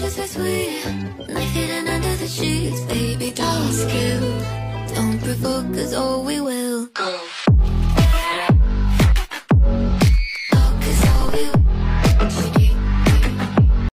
just as sweet. Knife hidden under the sheets Baby, don't skill Don't provoke, us oh, we will